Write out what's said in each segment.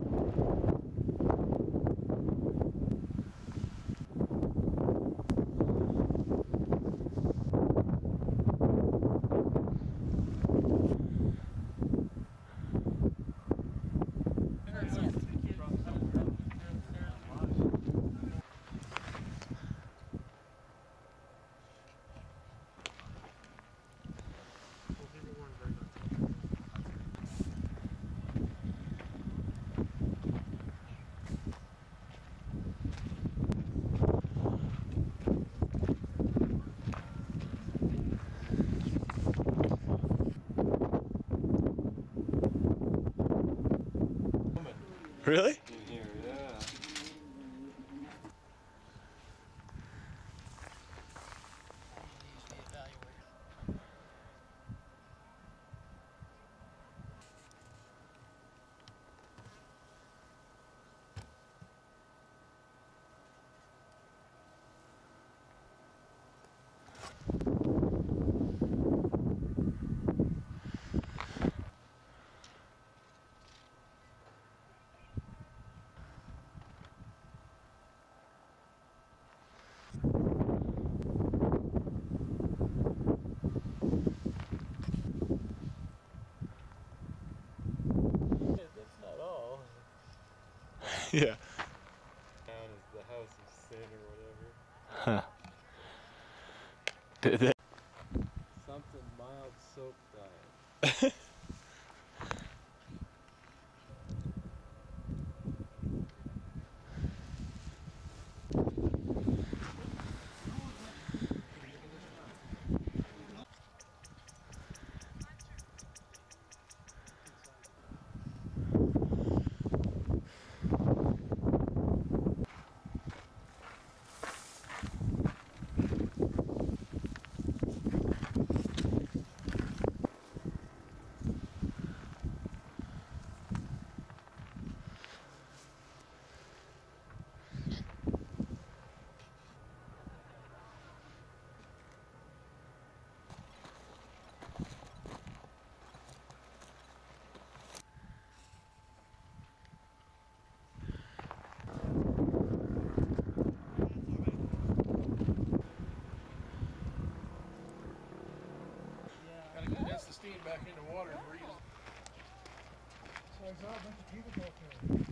you Really? whatever. Huh. Did they- Something mild soap diet. steam back into water and breathe. So I saw a bunch of people go there.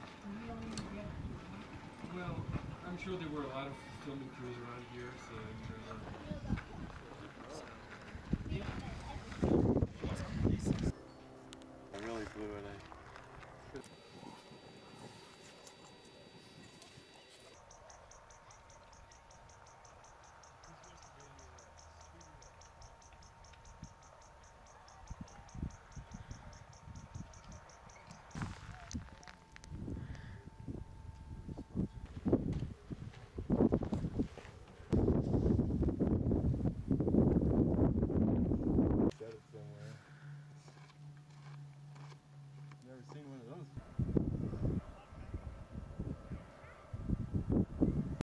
Well, I'm sure there were a lot of filming crews around here, so.